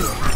Yeah.